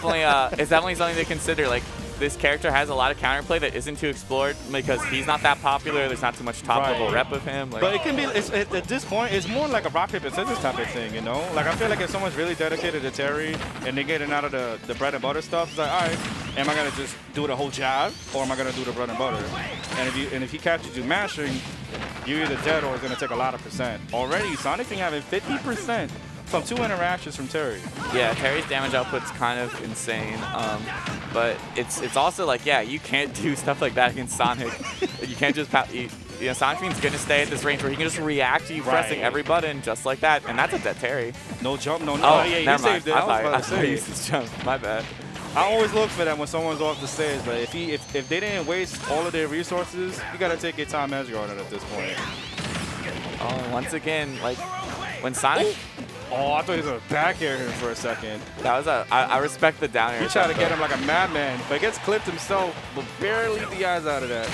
definitely uh, it's definitely something to consider. Like this character has a lot of counterplay that isn't too explored because he's not that popular. There's not too much top Right. level rep of him. Like, But it can be, it's, it, at this point, it's more like a rock, paper, scissors type of thing, you know? Like, I feel like if someone's really dedicated to Terry and they're getting out of the, the bread and butter stuff, it's like, all right, am I going to just do the whole jab or am I going to do the bread and butter? And if you and if he catches you mashing, you're either dead or it's going to take a lot of percent. Already, Sonic Fiend having 50% from two interactions from Terry. Yeah, Terry's damage output's kind of insane. Um, but it's it's also like, yeah, you can't do stuff like that against Sonic. you can't just you, you know, Sonic Fiend's gonna stay at this range where he can just react to you pressing every button just like that, and that's a dead Terry. No jump, no, no. Oh, yeah, never saved mind. it. I, was about I to thought he used his jump. My bad. I always look for that when someone's off the stage, but if he if, if they didn't waste all of their resources, you gotta take your time as guarded at this point. Oh, once again, like when Sonic, Oh, I thought he was gonna back air him for a second. that was a. I, I respect the down air. He tried to get him like a madman, but gets clipped himself, but barely the eyes out of that.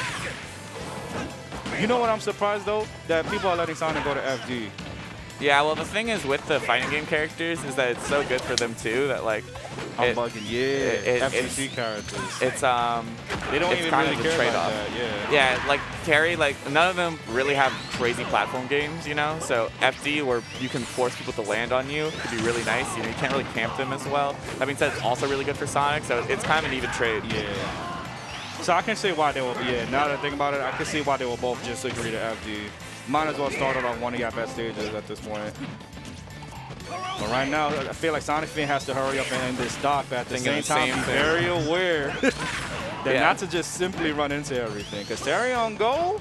You know what I'm surprised though? That people are letting Sonic go to FD. Yeah, well, the thing is with the fighting game characters is that it's so good for them too that like I'm it- bugging, yeah. it- FGC it's- characters. it's um they don't it's even kind really of a care trade-off. about that, yeah. Yeah, like Terry, like none of them really have crazy platform games, you know. So FD, where you can force people to land on you, could be really nice. You know, you can't really camp them as well. That being said, it's also really good for Sonic, so it's kind of an even trade. Yeah. So I can see why they will. Yeah. Now that I think about it, I can see why they will both just agree to FD. Might as well start it on one of your best stages at this point. But right now, I feel like Sonic Fiend has to hurry up and end this but at the same the time, same thing. very aware that Yeah. not to just simply run into everything. Because Terry on goal,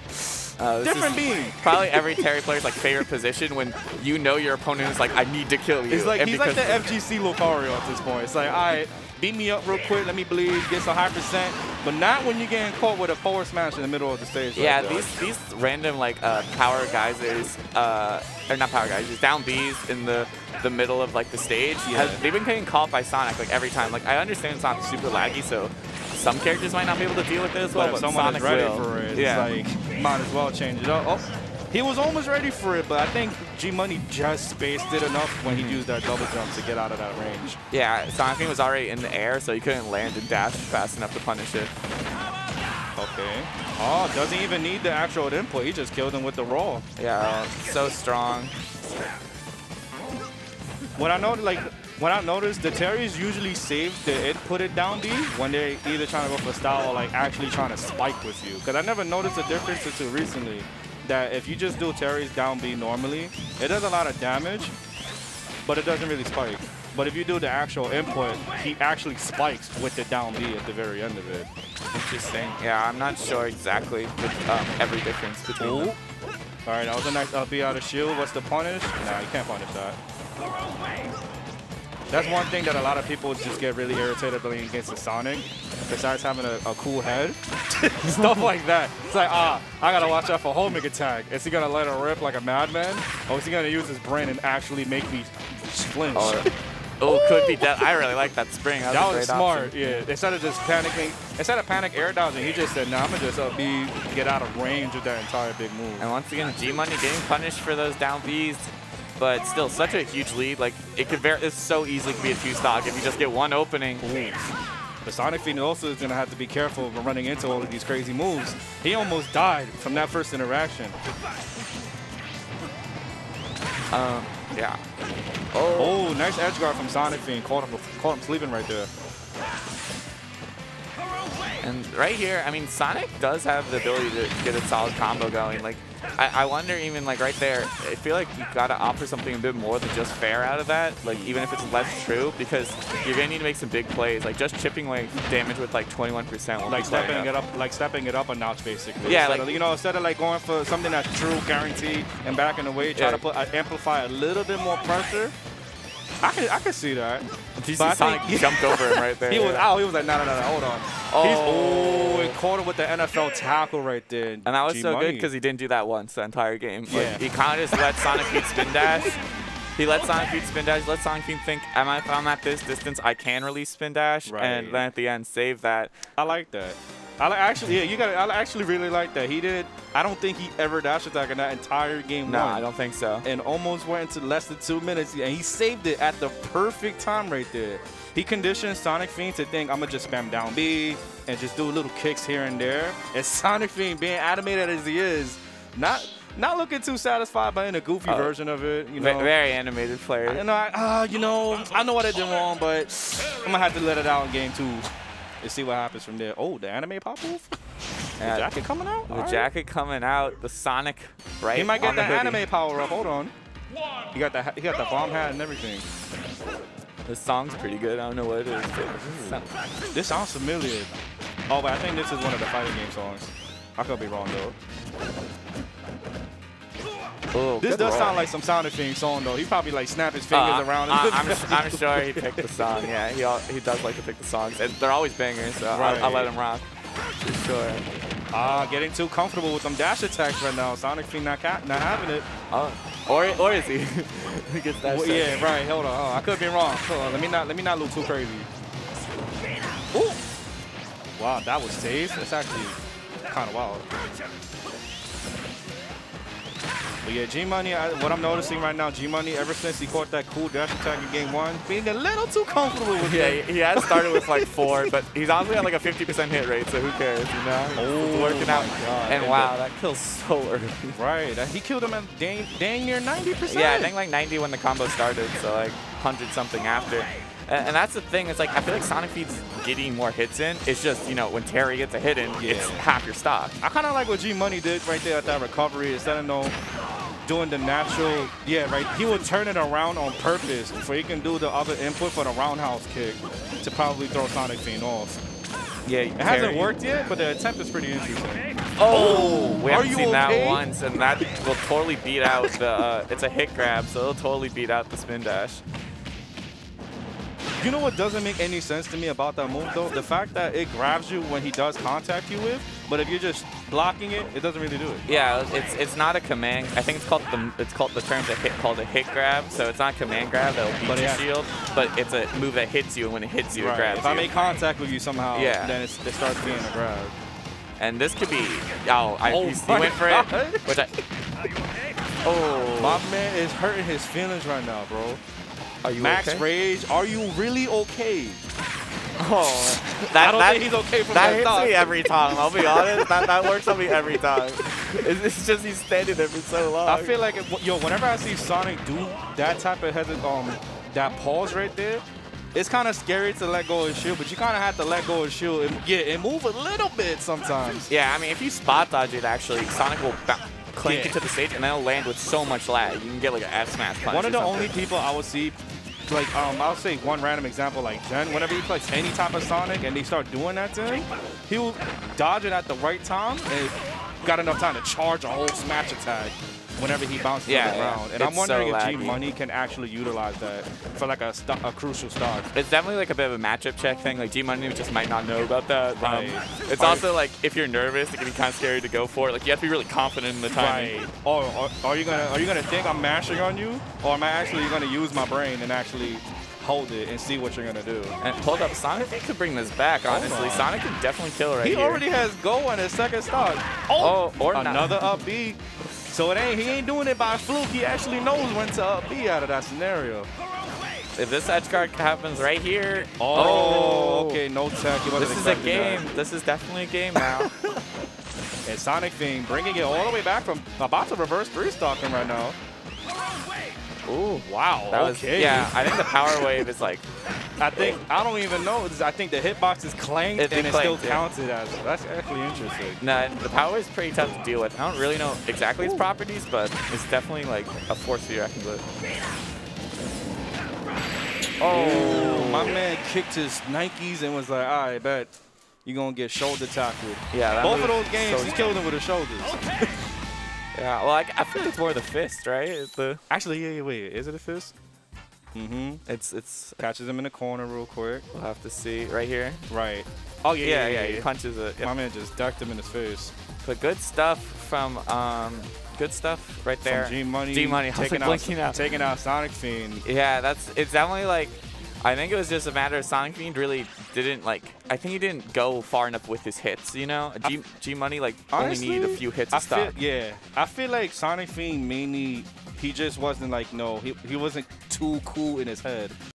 Uh, different being. Probably every Terry player's like favorite position when you know your opponent is like, I need to kill you. It's like And he's like the FGC Lucario at this point. It's like, all right, beat me up real quick, let me bleed, get some high percent, but not when you're getting caught with a forward smash in the middle of the stage. Yeah, like these these random like uh, power geysers, uh, or not power geysers, down Bs in the the middle of like the stage. Yeah. has- they've been getting caught by Sonic like every time. Like I understand it's not super laggy, so some characters might not be able to deal with it as well, But but, if someone Sonic is ready will. for it, yeah. it's like, might as well change it up. Oh, he was almost ready for it, but I think G Money just spaced it enough when he Mm-hmm. used that double jump to get out of that range. yeah, Sonic Fiend was already in the air, so he couldn't land and dash fast enough to punish it. Okay. Oh, doesn't even need the actual input. He just killed him with the roll. Yeah, so strong. What I know, like, when I noticed, the Terrys usually save the it down B when they're either trying to go for style or like actually trying to spike with you. Because I never noticed a difference until recently. That if you just do Terry's down B normally, it does a lot of damage, but it doesn't really spike. But if you do the actual input, he actually spikes with the down B at the very end of it. Interesting. Yeah, I'm not sure exactly the, um, every difference between them. All right, that was a nice up B out of shield. What's the punish? Nah, you can't punish that. That's one thing that a lot of people just get really irritated playing against the Sonic. Besides having a, a cool head, stuff like that. It's like, ah, I gotta watch out for homing attack. Is he gonna let it rip like a madman, or is he gonna use his brain and actually make me flinch? Oh, oh, could be that. I really like that spring. That was, That a was smart, option. yeah. Instead of just panicking, instead of panic air dodging, he just said, "Nah, I'm gonna just up B, get out of range of that entire big move." And once again, G Money getting punished for those down Bs, but still such a huge lead. Like it could very, it's so easily could be a two stock if you just get one opening. The Sonic Fiend also is gonna have to be careful of running into all of these crazy moves. He almost died from that first interaction. Um, yeah. Oh, Oh, nice edge guard from Sonic Fiend. Caught him, caught him sleeping right there. And right here, I mean, Sonic does have the ability to get a solid combo going. Like, I, I wonder even like right there, I feel like you gotta offer something a bit more than just fair out of that. Like even if it's less true, because you're gonna need to make some big plays. Like just chipping away damage with like 21% won't Like stepping it up, like stepping it up a notch, basically. Yeah, Instead like- of, you know, instead of like going for something that's true, guaranteed, and backing away, try Yeah. to put uh, amplify a little bit more pressure. I can, I can see that. Did you But see Sonic think- jumped over him right there? He was out. He was like, no, no, no, no, hold on. Oh. Oh, it caught him with the NFL tackle right there. And that was so good because he didn't do that once the entire game. Like, Yeah. He kind of just let Sonic Fiend spin dash. He let Sonic Fiend spin dash, let Sonic Fiend think, am I, if I'm at this distance, I can release spin dash. Right. And then at the end, save that. I like that. I actually, yeah, you got. I actually really like that. He did. I don't think he ever dash attack in that entire game. No, one. I don't think so. And almost went into less than two minutes, and he saved it at the perfect time right there. he conditioned Sonic Fiend to think I'm gonna just spam down B and just do little kicks here and there. And Sonic Fiend, being animated as he is, not not looking too satisfied by in a goofy Oh. version of it. You know, Very animated player. and I, ah, you know, I know what I did wrong, but I'm gonna have to let it out in game two and see what happens from there. Oh, the anime pop off. The Yeah, jacket coming out. The All right. jacket coming out, the Sonic right He might get on the that anime power up. Hold on. He got the he got the bomb hat and everything. The song's pretty good. I don't know what it is. but This sounds familiar. Oh, but I think this is one of the fighting game songs. I could be wrong though. Oh, This good does roll. sound like some Sonic Fiend song though. He probably like snap his fingers Uh, around. I, and- I'm, I'm sure he picked the song. Yeah, he al- he does like to pick the songs, and they're always bangers. So I'll, I'll let him rock for sure. Ah, getting too comfortable with them dash attacks right now. Sonic Fiend not ca- not having it. Oh, or or is he? he gets that. Well, yeah, right. Hold on. Oh, I could be wrong. Hold on. Let me not let me not look too crazy. Ooh. Wow, that was safe. That's actually kind of wild. But yeah, G Money. What I'm noticing right now, G Money. Ever since he caught that cool dash attack in game one, being a little too comfortable with Yeah, it. he, he has started with like four, but he's honestly at like a 50% hit rate, so who cares, you know? Oh working out. God. And And wow, that kills so early. Right. He killed him at dang, dang near 90%. Yeah, I think like 90 when the combo started, so like 100 something after. And, that's the thing, it's like I feel like Sonic Fiend's getting more hits in. It's just, you know, when Terry gets a hit in, Yeah. it's half your stock. I kind of like what G Money did right there at that recovery. Instead of no doing the natural, yeah, right. He will turn it around on purpose so he can do the other input for the roundhouse kick to probably throw Sonic Fiend off. Yeah, It hasn't worked yet, but the attempt is pretty interesting. Oh, we haven't seen okay? that once, and that will totally beat out the. Uh, it's a hit grab, so it'll totally beat out the spin dash. You know what doesn't make any sense to me about that move though? The fact that it grabs you when he does contact you with, but if you're just blocking it, it doesn't really do it. Yeah, it's it's not a command. I think it's called the it's called the terms a hit called a hit grab. So it's not a command grab that'll beat But your yeah. shield, but it's a move that hits you, and when it hits you, it Right. grabs If I make contact with you somehow, Yeah. then it's, it starts being a grab. and this could be. Oh, I, Oh he, he went for God. it. Which I. Oh. oh, My man is hurting his feelings right now, bro. are you Max okay? Rage, are you really okay? Oh, that, I don't that, think he's okay from that that hits thought. me every time. I'll be honest. that, that works on me every time. It's, it's just he's standing there for so long. I feel like, it, yo, whenever I see Sonic do that type of head, um, that pause right there, it's kind of scary to let go of shield, but you kind of have to let go of shield and, yeah, and move a little bit sometimes. Yeah, I mean, if you spot dodge it, actually, Sonic will clink Yeah. into the stage, and then it'll land with so much lag. You can get like an F smash punch. One of the something. only people I would see, like, um, I'll say one random example, like Jen, whenever he plays any type of Sonic and they start doing that to him, he will dodge it at the right time and got enough time to charge a whole smash attack whenever he bounces Yeah, the ground. And It's I'm wondering so if G Money can actually utilize that for like a, a crucial start. It's definitely like a bit of a matchup check thing. Like G Money just might not know about that. Um, it's Right. also like if you're nervous, it can be kind of scary to go for it. Like you have to be really confident in the timing. Right. Or, or are you gonna are you gonna think I'm mashing on you, or am I actually gonna use my brain and actually hold it and see what you're gonna do? And hold up, Sonic He could bring this back. Honestly, on. Sonic could definitely kill right now. He here. already has go on his second stock. Oh, oh, or not. another up B. So it ain't he ain't doing it by fluke. He actually knows when to up B out of that scenario. If this edge guard happens right here. Oh, oh. okay, no tech. He This is a expecting that. game. This is definitely a game now. And Sonic Fiend bringing it all the way back from about to reverse three stalking right now. Ooh. Wow. That was, okay. yeah, I think the power wave is like, I think I don't even know. I think the hitbox is clanked It- it and it's still clanked, yeah. counted as. That's actually interesting. nah, the power is pretty tough to deal with. I don't really know exactly its properties, but it's definitely like a force to be reckoned with. Oh, my man kicked his Nikes and was like, all right, bet you're going to get shoulder tackled. Yeah, that Both of those games, so- he killed him with his shoulders. Yeah, well, I, I feel like it's more the fist, right? It's the Actually, yeah, yeah, wait. Is it a fist? Mm-hmm. it's it's. Catches him in the corner real quick. We'll have to see right here. Right. Oh, yeah, Yeah, yeah, yeah, yeah. he punches it. My Yep. man just ducked him in his face. But good stuff from um, good stuff right there. G Money. G Money, taking like blinking out. Taking out Sonic Fiend. Yeah, that's it's definitely like I think it was just a matter of Sonic Fiend really didn't like I think he didn't go far enough with his hits, you know? G, G Money like Honestly, only needed a few hits I to stop. Yeah, I feel like Sonic Fiend mainly he just wasn't like no, he he wasn't too cool in his head.